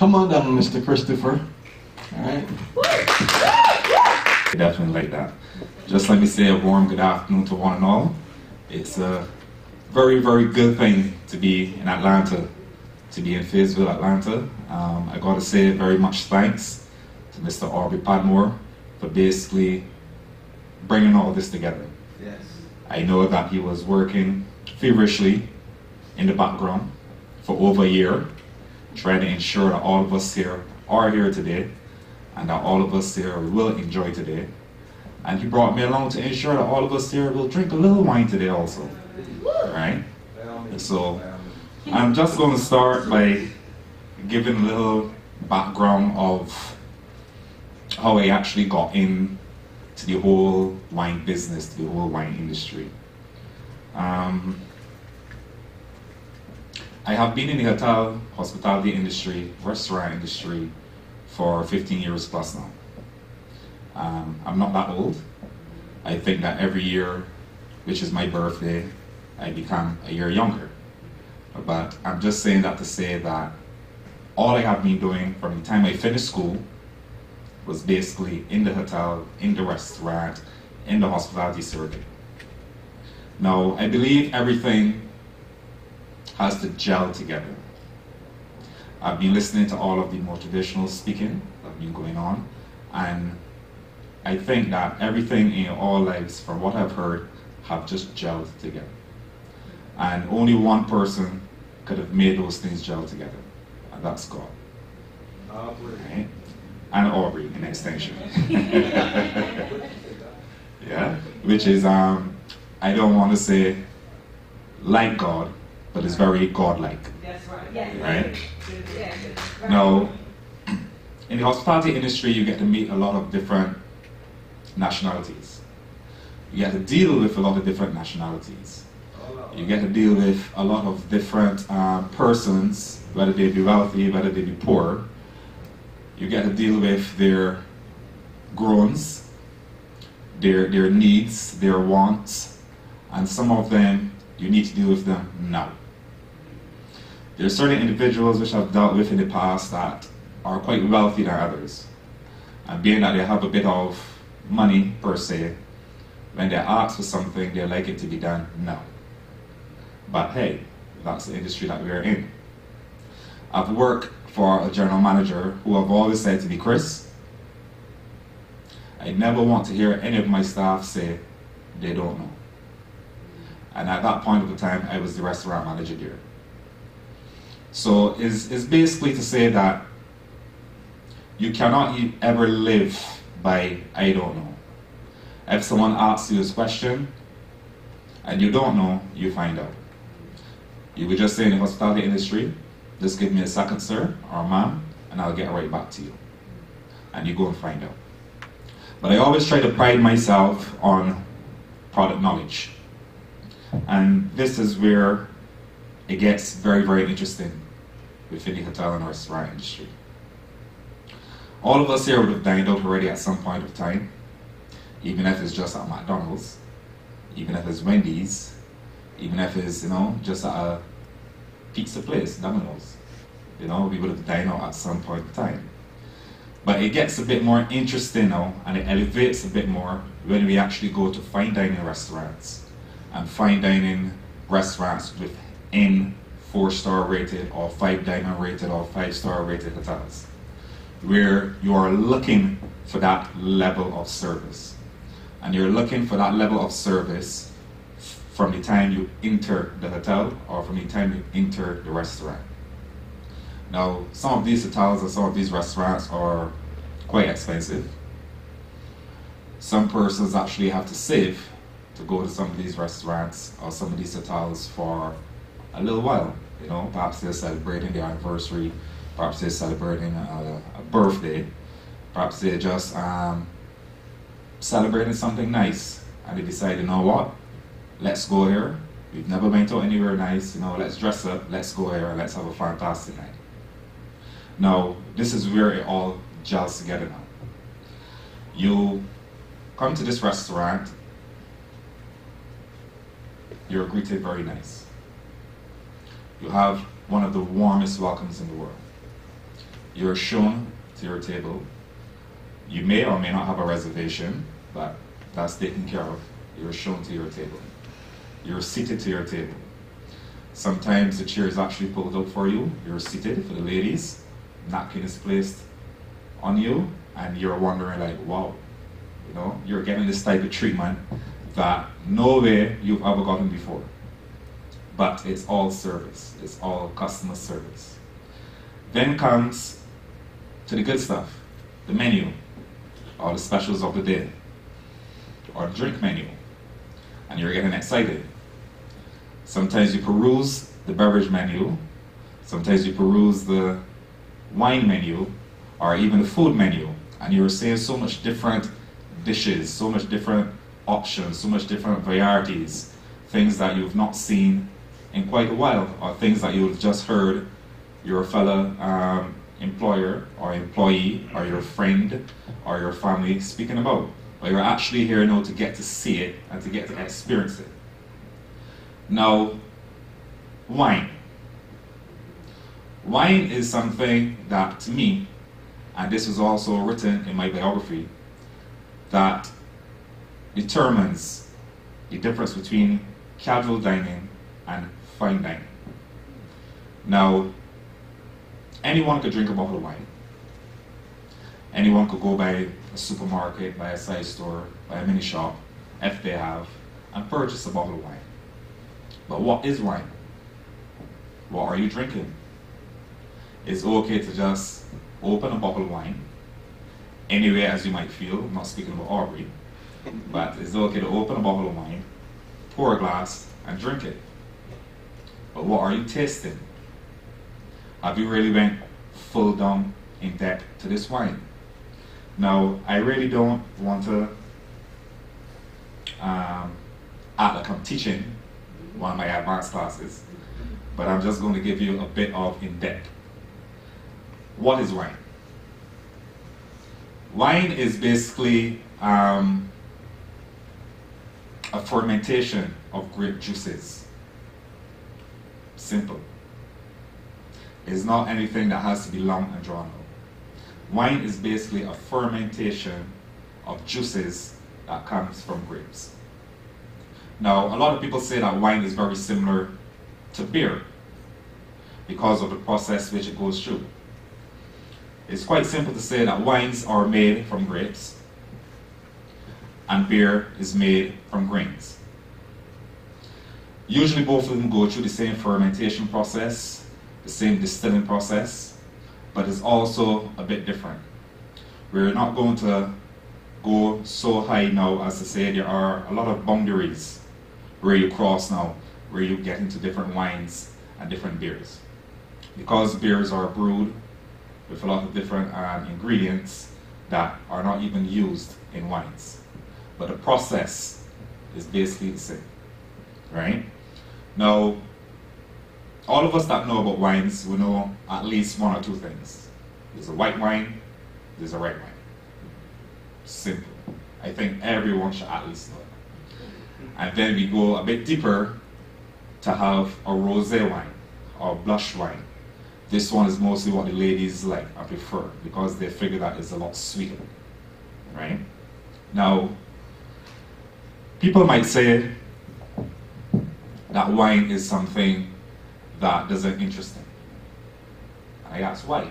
Come on down, Mr. Christopher. All right. Definitely like that. Just let me say a warm good afternoon to one and all. It's a very, very good thing to be in Atlanta, to be in Fayetteville, Atlanta. Um, I got to say very much thanks to Mr. Aubrey Padmore for basically bringing all this together. Yes. I know that he was working feverishly in the background for over a year, trying to ensure that all of us here are here today and that all of us here will enjoy today. And he brought me along to ensure that all of us here will drink a little wine today also. Right? So I'm just going to start by giving a little background of how I actually got in to the whole wine business, to the whole wine industry. Um, I have been in the hotel, hospitality industry, restaurant industry for 15 years plus now. Um, I'm not that old. I think that every year, which is my birthday, I become a year younger. But I'm just saying that to say that all I have been doing from the time I finished school was basically in the hotel, in the restaurant, in the hospitality circuit. Now, I believe everything has to gel together. I've been listening to all of the motivational speaking that's been going on, and I think that everything in all lives, from what I've heard, have just gelled together. And only one person could have made those things gel together, and that's God. Right? And Aubrey, in extension. yeah, which is, um, I don't want to say like God, but it's very God-like. That's right. Yes. Right? Yes. Now, in the hospitality industry, you get to meet a lot of different nationalities. You get to deal with a lot of different nationalities. You get to deal with a lot of different um, persons, whether they be wealthy, whether they be poor. You get to deal with their groans, their, their needs, their wants, and some of them you need to deal with them now. There are certain individuals which I've dealt with in the past that are quite wealthy than others. And being that they have a bit of money per se, when they ask for something, they like it to be done now. But hey, that's the industry that we're in. I've worked for a general manager who I've always said to me, Chris, I never want to hear any of my staff say they don't know. And at that point of the time, I was the restaurant manager there. So it's, it's basically to say that you cannot ever live by I don't know. If someone asks you this question and you don't know, you find out. You would just say in the hospitality industry, just give me a second, sir or ma'am, and I'll get right back to you. And you go and find out. But I always try to pride myself on product knowledge. And this is where it gets very, very interesting within the hotel and restaurant industry. All of us here would have dined out already at some point of time, even if it's just at McDonald's, even if it's Wendy's, even if it's, you know, just at a pizza place, Domino's. You know, we would have dined out at some point of time. But it gets a bit more interesting now and it elevates a bit more when we actually go to fine dining restaurants and fine dining restaurants within four star rated or five diamond rated or five star rated hotels where you are looking for that level of service. And you're looking for that level of service from the time you enter the hotel or from the time you enter the restaurant. Now, some of these hotels and some of these restaurants are quite expensive. Some persons actually have to save to go to some of these restaurants or some of these hotels for a little while. You know, perhaps they're celebrating their anniversary, perhaps they're celebrating a, a birthday, perhaps they're just um, celebrating something nice and they decide, you know what, let's go here. We've never been to anywhere nice, you know, let's dress up, let's go here, and let's have a fantastic night. Now, this is where it all gels together now. You come to this restaurant, you're greeted very nice. You have one of the warmest welcomes in the world. you're shown to your table. You may or may not have a reservation, but that's taken care of. You're shown to your table. You're seated to your table. Sometimes the chair is actually pulled up for you. You're seated for the ladies. Napkin is placed on you, and you're wondering like, wow, you know, you're getting this type of treatment that no way you've ever gotten before. But it's all service. It's all customer service. Then comes to the good stuff, the menu, or the specials of the day, or the drink menu, and you're getting excited. Sometimes you peruse the beverage menu, sometimes you peruse the wine menu, or even the food menu, and you're seeing so much different dishes, so much different options, so much different varieties, things that you've not seen in quite a while, or things that you've just heard your fellow um, employer or employee or your friend or your family speaking about. But you're actually here now to get to see it and to get to experience it. Now, wine. Wine is something that, to me, and this was also written in my biography, that determines the difference between casual dining and fine dining. Now, anyone could drink a bottle of wine. Anyone could go by a supermarket, by a side store, by a mini shop, if they have, and purchase a bottle of wine. But what is wine? What are you drinking? It's okay to just open a bottle of wine, anywhere as you might feel. I'm not speaking about Aubrey, but it's okay to open a bottle of wine, pour a glass, and drink it. But what are you tasting? Have you really went full down in depth to this wine? Now, I really don't want to um, act like I'm teaching one of my advanced classes, but I'm just going to give you a bit of in depth. What is wine? Wine is basically um, a fermentation of grape juices. Simple. It's not anything that has to be long and drawn out. Wine is basically a fermentation of juices that comes from grapes. Now, a lot of people say that wine is very similar to beer because of the process which it goes through. It's quite simple to say that wines are made from grapes and beer is made from grains. Usually both of them go through the same fermentation process, the same distilling process, but it's also a bit different. We're not going to go so high now as to say there are a lot of boundaries where you cross now, where you get into different wines and different beers. Because beers are brewed with a lot of different um, ingredients that are not even used in wines. But the process is basically the same, right? Now, all of us that know about wines, we know at least one or two things. There's a white wine, there's a red wine. Simple. I think everyone should at least know And then we go a bit deeper to have a rosé wine or blush wine. This one is mostly what the ladies like and prefer because they figure that it's a lot sweeter. Right? Now, people might say that wine is something that doesn't interest them. I ask why.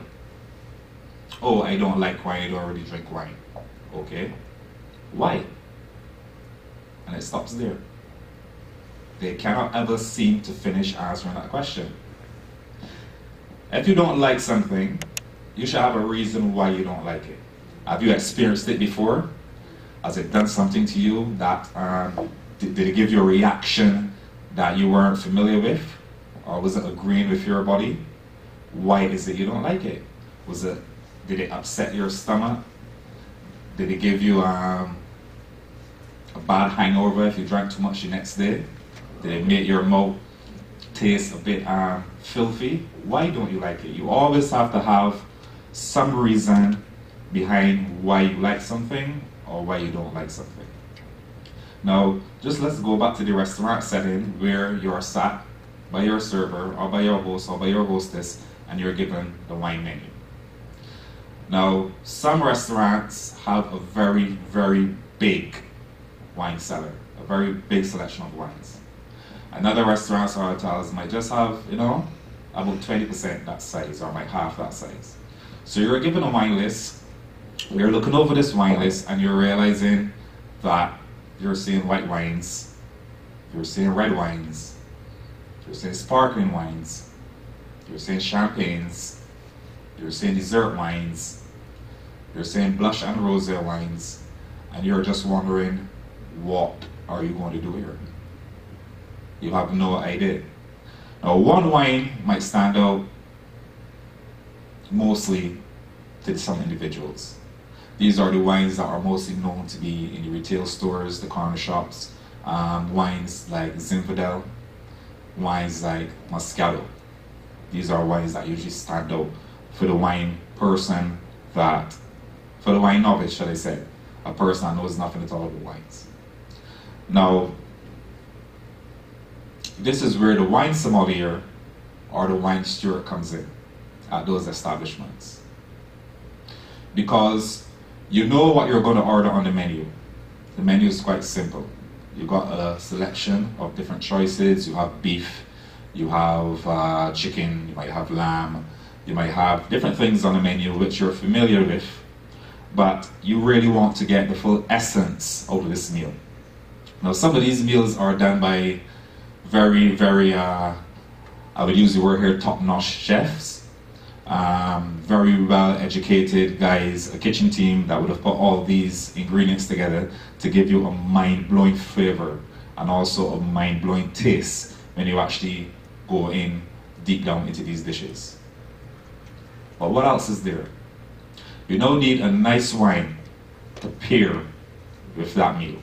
Oh, I don't like wine, I don't really drink wine. Okay. Why? And it stops there. They cannot ever seem to finish answering that question. If you don't like something, you should have a reason why you don't like it. Have you experienced it before? Has it done something to you that um, did, did it give you a reaction that you weren't familiar with? Or was it agreeing with your body? Why is it you don't like it? Was it did it upset your stomach? Did it give you um, a bad hangover if you drank too much the next day? Did it make your mouth taste a bit um, filthy? Why don't you like it? You always have to have some reason behind why you like something or why you don't like something. Now, just let's go back to the restaurant setting where you're sat by your server or by your host or by your hostess and you're given the wine menu. Now, some restaurants have a very, very big wine cellar, a very big selection of wines. Another restaurants or hotels might just have, you know, about 20% that size or might half that size. So you're given a wine list, you're looking over this wine list and you're realizing that you're seeing white wines, you're seeing red wines, you're seeing sparkling wines, you're seeing champagnes, you're seeing dessert wines, you're seeing blush and rosé wines, and you're just wondering, what are you going to do here? You have no idea. Now, one wine might stand out mostly to some individuals. These are the wines that are mostly known to be in the retail stores, the corner shops. Um, wines like Zinfandel, wines like Moscato. These are wines that usually stand out for the wine person that, for the wine novice, shall I say, a person that knows nothing at all about wines. Now, this is where the wine sommelier or the wine steward comes in at those establishments. Because you know what you're going to order on the menu. The menu is quite simple. You've got a selection of different choices. You have beef, you have uh, chicken, you might have lamb, you might have different things on the menu which you're familiar with, but you really want to get the full essence of this meal. Now, some of these meals are done by very, very, uh, I would use the word here, top notch chefs. Um, very well educated guys, a kitchen team that would have put all these ingredients together to give you a mind blowing flavor and also a mind blowing taste when you actually go in deep down into these dishes. But what else is there? You now need a nice wine to pair with that meal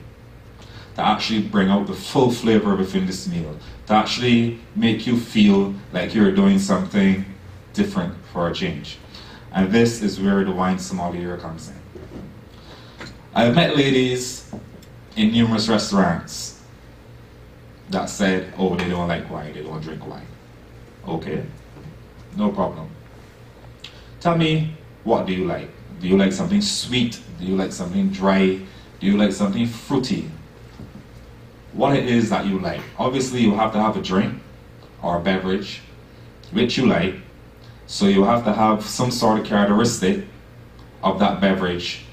to actually bring out the full flavor within this meal, to actually make you feel like you're doing something different for a change. And this is where the wine sommelier comes in. I've met ladies in numerous restaurants that said, oh, they don't like wine, they don't drink wine. Okay, no problem. Tell me, what do you like? Do you like something sweet? Do you like something dry? Do you like something fruity? what it is that you like. Obviously, you have to have a drink or a beverage which you like. So you have to have some sort of characteristic of that beverage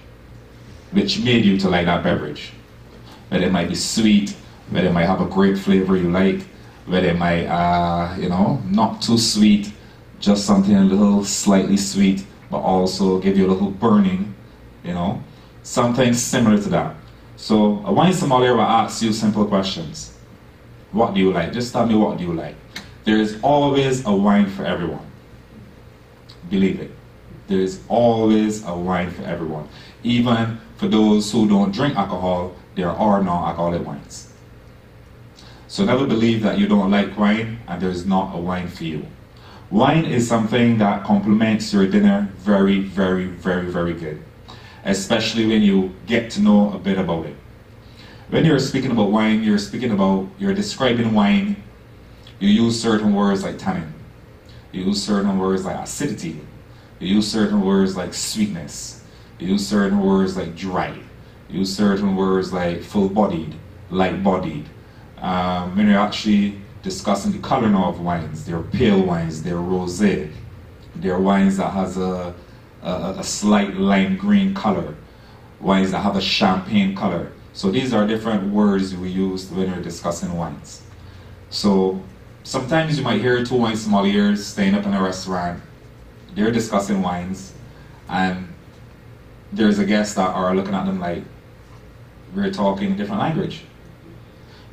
which made you to like that beverage. Whether it might be sweet, whether it might have a great flavor you like, whether it might, uh, you know, not too sweet, just something a little slightly sweet, but also give you a little burning, you know, something similar to that. So a wine sommelier will ask you simple questions. What do you like? Just tell me what do you like. There is always a wine for everyone. Believe it. There is always a wine for everyone. Even for those who don't drink alcohol, there are non-alcoholic wines. So never believe that you don't like wine and there's not a wine for you. Wine is something that complements your dinner very, very, very, very good especially when you get to know a bit about it. When you're speaking about wine, you're speaking about, you're describing wine, you use certain words like tannin, you use certain words like acidity, you use certain words like sweetness, you use certain words like dry, you use certain words like full bodied, light bodied. Um, when you're actually discussing the coloring of wines, they're pale wines, they're rosé, they're wines that has a a, a slight lime green color, wines that have a champagne color. So these are different words we use when we're discussing wines. So sometimes you might hear two wine sommeliers staying up in a restaurant, they're discussing wines, and there's a guest that are looking at them like we're talking a different language.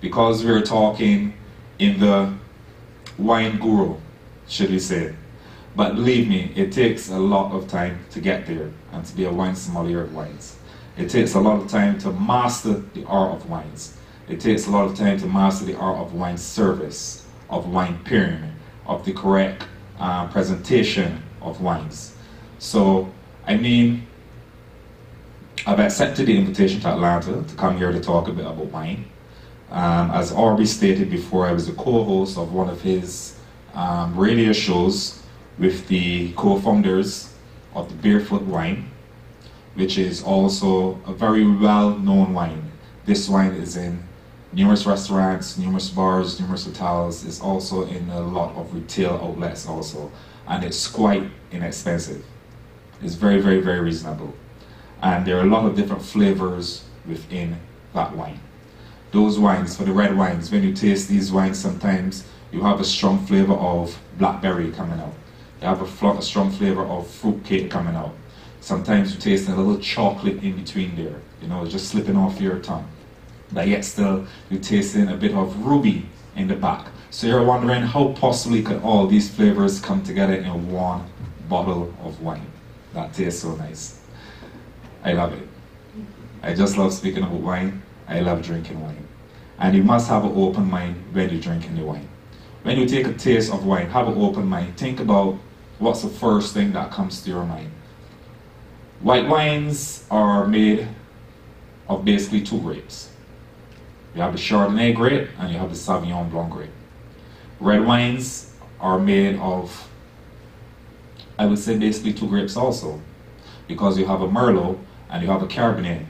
Because we're talking in the wine guru, should we say. But believe me, it takes a lot of time to get there and to be a wine sommelier of wines. It takes a lot of time to master the art of wines. It takes a lot of time to master the art of wine service, of wine pairing, of the correct uh, presentation of wines. So, I mean, I've accepted the invitation to Atlanta to come here to talk a bit about wine. Um, as already stated before, I was a co-host of one of his um, radio shows with the co-founders of the Barefoot wine, which is also a very well-known wine. This wine is in numerous restaurants, numerous bars, numerous hotels. It's also in a lot of retail outlets also, and it's quite inexpensive. It's very, very, very reasonable. And there are a lot of different flavors within that wine. Those wines, for the red wines, when you taste these wines, sometimes you have a strong flavor of blackberry coming out. You have a, a strong flavor of fruit cake coming out. Sometimes you taste a little chocolate in between there, you know, just slipping off your tongue. But yet still, you're tasting a bit of ruby in the back. So you're wondering how possibly could all these flavors come together in one bottle of wine that tastes so nice. I love it. I just love speaking about wine. I love drinking wine. And you must have an open mind when you're drinking the wine. When you take a taste of wine, have an open mind. Think about what's the first thing that comes to your mind. White wines are made of basically two grapes. You have the Chardonnay grape and you have the Sauvignon Blanc grape. Red wines are made of, I would say, basically two grapes also, because you have a Merlot and you have a Cabernet.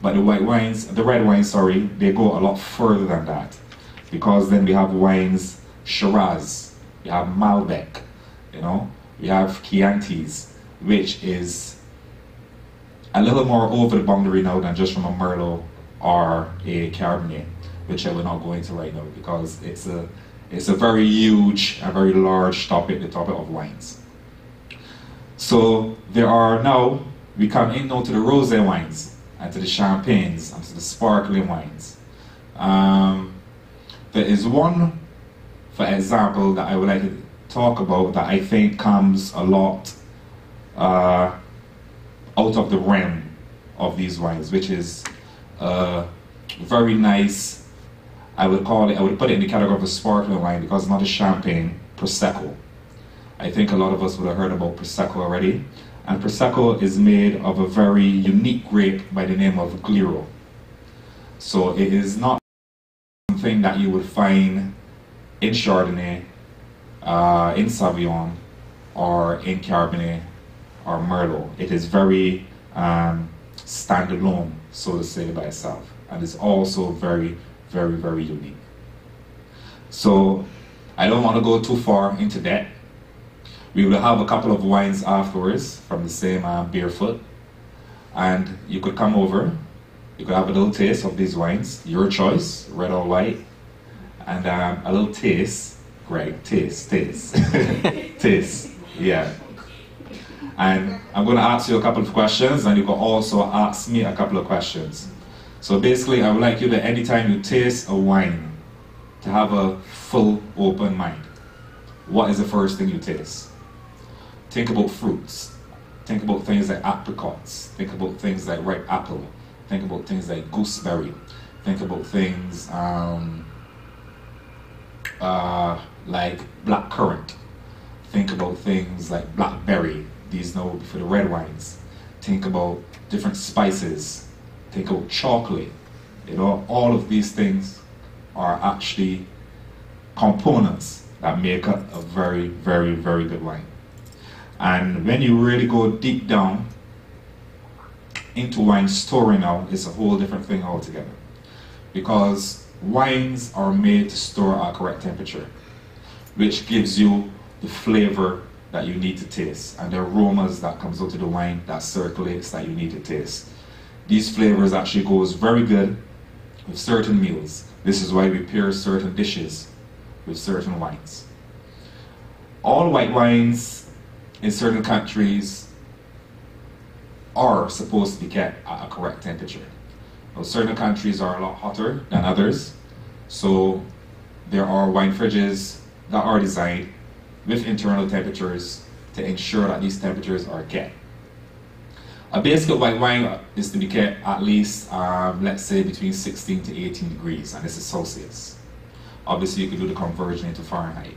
But the white wines, the red wines, sorry, they go a lot further than that, because then we have wines Shiraz, we have Malbec, you know, we have Chiantis, which is a little more over the boundary now than just from a Merlot or a Cabernet, which I will not go into right now because it's a it's a very huge, a very large topic, the topic of wines. So there are now we come in now to the rosé wines and to the champagnes and to the sparkling wines. Um, there is one, for example, that I would like to talk about that I think comes a lot uh, out of the realm of these wines, which is uh, very nice. I would call it, I would put it in the category of a sparkling wine because it's not a champagne, Prosecco. I think a lot of us would have heard about Prosecco already. And Prosecco is made of a very unique grape by the name of Glera. So it is not something that you would find in Chardonnay, uh, in Sauvignon, or in Cabernet or Merlot. It is very um, standalone, so to say, by itself. And it's also very, very, very unique. So I don't want to go too far into that. We will have a couple of wines afterwards from the same uh, Barefoot. And you could come over, you could have a little taste of these wines, your choice, red or white. And um, a little taste, Greg, taste, taste, taste, yeah. And I'm going to ask you a couple of questions, and you can also ask me a couple of questions. So basically, I would like you to, anytime you taste a wine, to have a full open mind. What is the first thing you taste? Think about fruits. Think about things like apricots. Think about things like ripe apple. Think about things like gooseberry. Think about things um, uh, like black currant. Think about things like blackberry. These now for the red wines. Think about different spices. Think about chocolate. You know, all of these things are actually components that make up a very, very, very good wine. And when you really go deep down into wine storing now, it's a whole different thing altogether. Because wines are made to store at correct temperature, which gives you the flavor that you need to taste and the aromas that comes out of the wine that circulates that you need to taste. These flavors actually goes very good with certain meals. This is why we pair certain dishes with certain wines. All white wines in certain countries are supposed to be kept at a correct temperature. Now, certain countries are a lot hotter than others, so there are wine fridges that are designed with internal temperatures to ensure that these temperatures are kept. A basic white wine is to be kept at least, um, let's say, between 16 to 18 degrees, and this is Celsius. Obviously, you can do the conversion into Fahrenheit.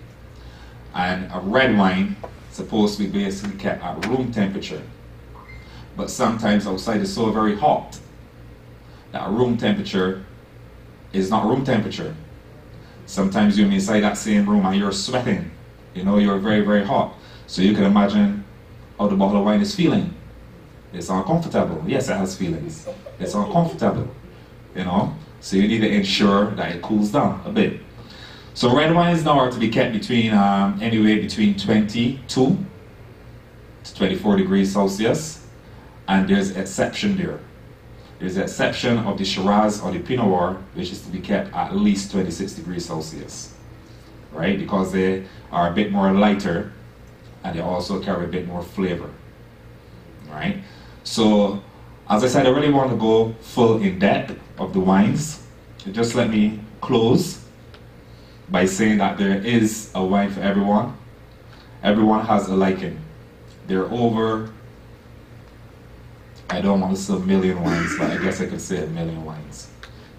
And a red wine is supposed to be basically kept at room temperature. But sometimes outside is so very hot that room temperature is not room temperature. Sometimes you're inside that same room and you're sweating you know, you're very, very hot. So you can imagine how the bottle of wine is feeling. It's uncomfortable. Yes, it has feelings. It's uncomfortable. You know? So you need to ensure that it cools down a bit. So red wines now are to be kept between um, anywhere between 22 to 24 degrees Celsius, and there's exception there. There's the exception of the Shiraz or the Pinot Noir, which is to be kept at least 26 degrees Celsius, right? Because they are a bit more lighter, and they also carry a bit more flavor, right? So, as I said, I really want to go full in depth of the wines. Just let me close by saying that there is a wine for everyone. Everyone has a liking. There are over, I don't want to say a million wines, but I guess I could say a million wines.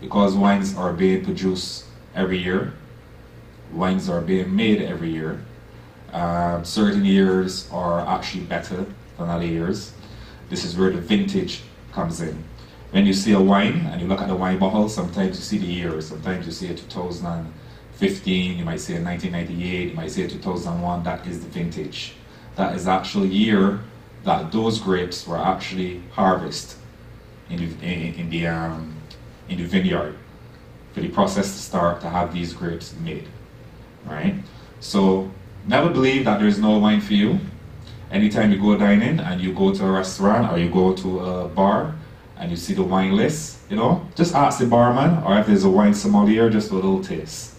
Because wines are being produced every year, wines are being made every year. Um, certain years are actually better than other years. This is where the vintage comes in. When you see a wine and you look at the wine bottle, sometimes you see the year, sometimes you see a 2015, you might see a 1998, you might see a 2001, that is the vintage. That is the actual year that those grapes were actually harvested in the, in, in the, um, in the vineyard for the process to start to have these grapes made, right? So never believe that there is no wine for you. Anytime you go dining and you go to a restaurant or you go to a bar and you see the wine list, you know, just ask the barman or if there's a wine sommelier, just a little taste.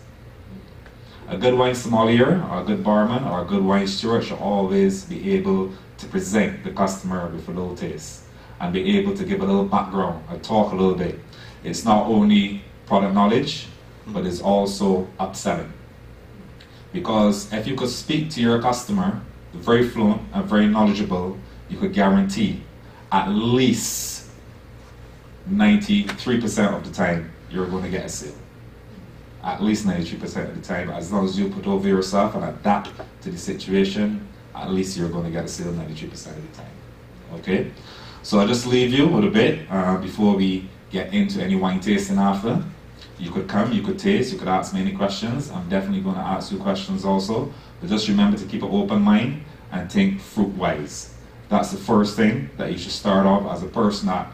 A good wine sommelier or a good barman or a good wine steward should always be able to present the customer with a little taste and be able to give a little background and talk a little bit. It's not only product knowledge, but it's also upselling. Because if you could speak to your customer, very fluent and very knowledgeable, you could guarantee at least 93% of the time you're going to get a sale. At least 93% of the time, as long as you put over yourself and adapt to the situation, at least you're going to get a sale 93% of the time. Okay? So I'll just leave you with a bit uh, before we get into any wine tasting after. You could come, you could taste, you could ask me any questions. I'm definitely going to ask you questions also. But just remember to keep an open mind and think fruit wise. That's the first thing that you should start off as a person that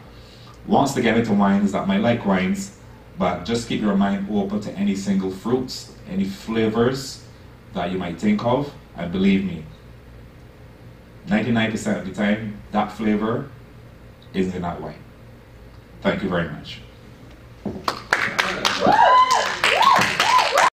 wants to get into wines, that might like wines, but just keep your mind open to any single fruits, any flavors that you might think of, and believe me, 99% of the time, that flavor isn't in that wine. Thank you very much. Woo!